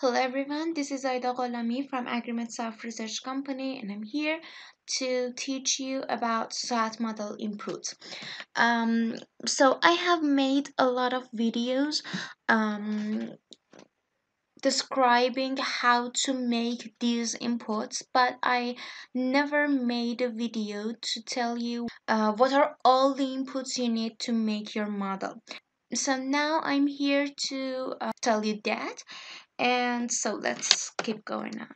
Hello everyone, this is Aida Gholami from AgriMetSoft Research Company and I'm here to teach you about SWAT model inputs. Um, so I have made a lot of videos um, describing how to make these inputs but I never made a video to tell you uh, what are all the inputs you need to make your model. So now I'm here to uh, tell you that and so let's keep going on.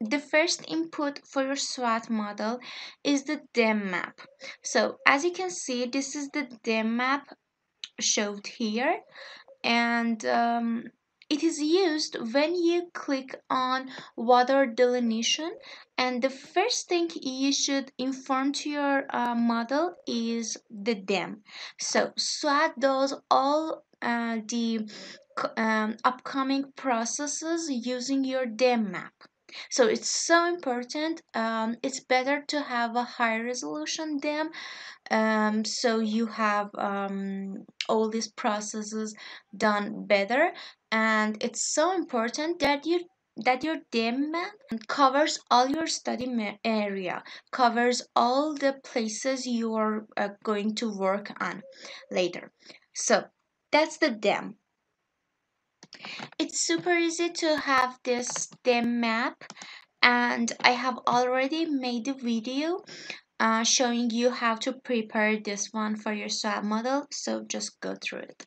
The first input for your SWAT model is the DEM map. So as you can see, this is the DEM map showed here and um, it is used when you click on water delineation and the first thing you should inform to your uh, model is the DEM. So SWAT does all uh, the um, upcoming processes using your DEM map. So it's so important. Um, it's better to have a high resolution DEM um, so you have um, all these processes done better and it's so important that you that your DEM map covers all your study area, covers all the places you are uh, going to work on later. So that's the DEM. It's super easy to have this DEM map and I have already made a video uh, showing you how to prepare this one for your SWAT model so just go through it.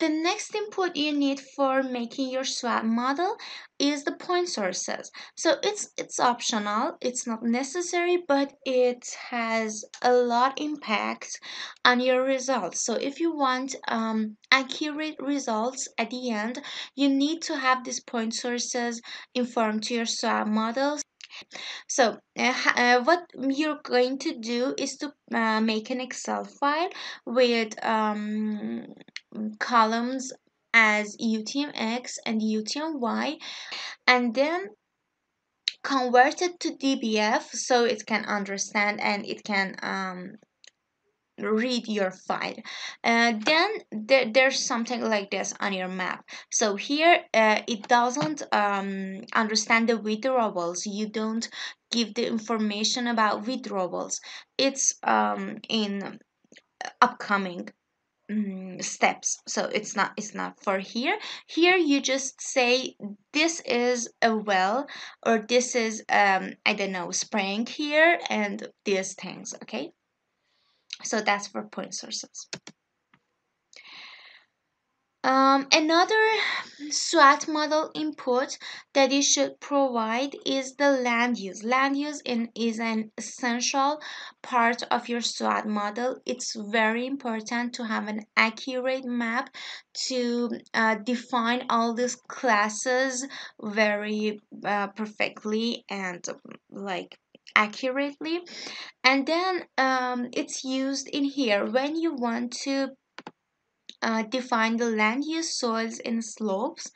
The next input you need for making your SWAT model is the point sources. So it's it's optional, it's not necessary, but it has a lot impact on your results. So if you want um, accurate results at the end, you need to have these point sources informed to your SWAT models. So uh, uh, what you're going to do is to uh, make an Excel file with um, columns as UTM-X and UTM-Y and then convert it to DBF so it can understand and it can um, read your file. Uh, then there, there's something like this on your map. So here uh, it doesn't um, understand the withdrawals. You don't give the information about withdrawals. It's um, in upcoming um, steps. So it's not it's not for here. Here you just say this is a well or this is um i don't know spraying here and these things okay so that's for point sources. Um, another SWAT model input that you should provide is the land use. Land use in, is an essential part of your SWAT model. It's very important to have an accurate map to uh, define all these classes very uh, perfectly and like accurately. And then um, it's used in here. When you want to uh, define the land use soils and slopes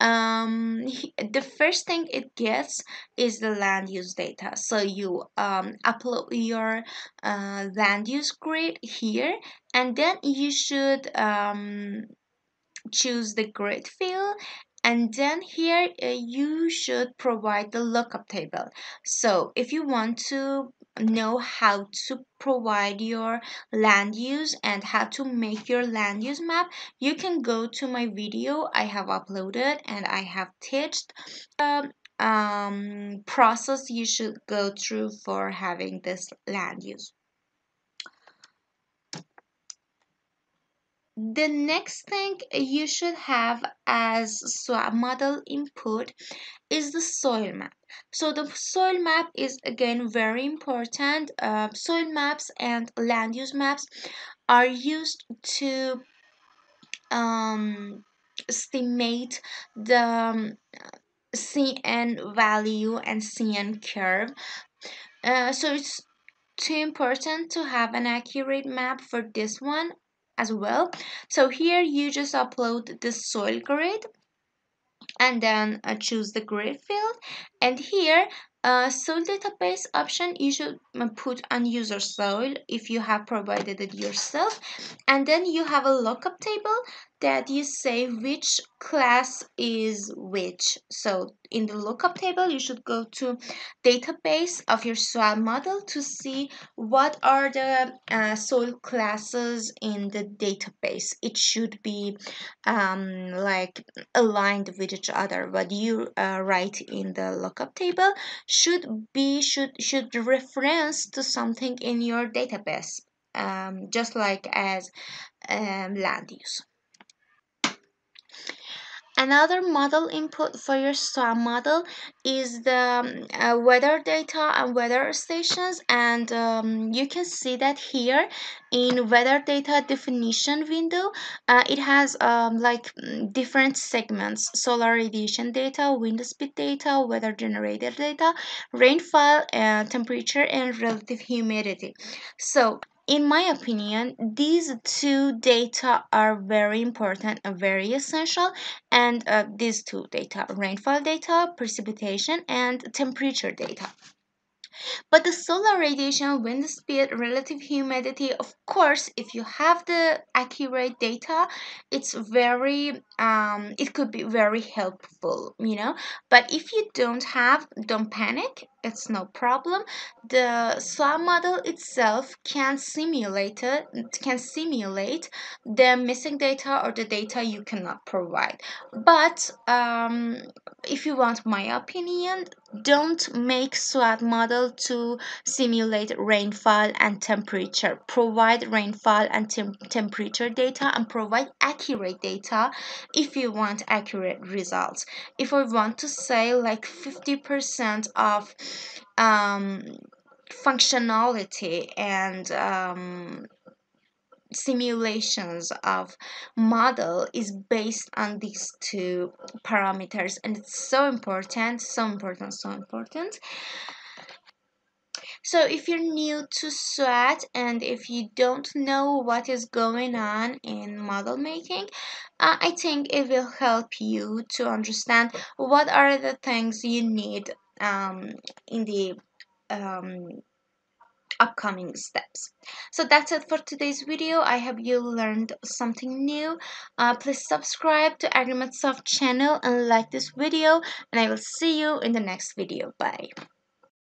um the first thing it gets is the land use data. So you um upload your uh, land use grid here and then you should um choose the grid field and then here uh, you should provide the lookup table. So if you want to know how to provide your land use and how to make your land use map you can go to my video i have uploaded and i have teached. The um, process you should go through for having this land use The next thing you should have as model input is the soil map. So the soil map is again very important. Uh, soil maps and land use maps are used to um, estimate the um, CN value and CN curve. Uh, so it's too important to have an accurate map for this one as well. So here you just upload the soil grid and then uh, choose the grid field. And here uh, soil database option you should uh, put on user soil if you have provided it yourself. And then you have a lookup table that you say which class is which. So in the lookup table, you should go to database of your soil model to see what are the uh, soil classes in the database. It should be um, like aligned with each other. What you uh, write in the lookup table should be should should reference to something in your database, um, just like as um, land use. Another model input for your soil model is the um, uh, weather data and weather stations. And um, you can see that here in weather data definition window uh, it has um, like mm, different segments solar radiation data wind speed data weather generated data rainfall uh, temperature and relative humidity. So in my opinion, these two data are very important and very essential. And uh, these two data, rainfall data, precipitation, and temperature data. But the solar radiation, wind speed, relative humidity, of course, if you have the accurate data, it's very, um, it could be very helpful, you know. But if you don't have, don't panic it's no problem. The SWAT model itself can simulate can simulate the missing data or the data you cannot provide. But um, if you want my opinion don't make SWAT model to simulate rainfall and temperature. Provide rainfall and tem temperature data and provide accurate data if you want accurate results. If I want to say like 50% of um, functionality and um, simulations of model is based on these two parameters. And it's so important so important so important. So if you're new to SWAT and if you don't know what is going on in model making, uh, I think it will help you to understand what are the things you need um, in the um, upcoming steps. So that's it for today's video. I hope you learned something new. Uh, please subscribe to AgriMetSoft channel and like this video and I will see you in the next video. Bye.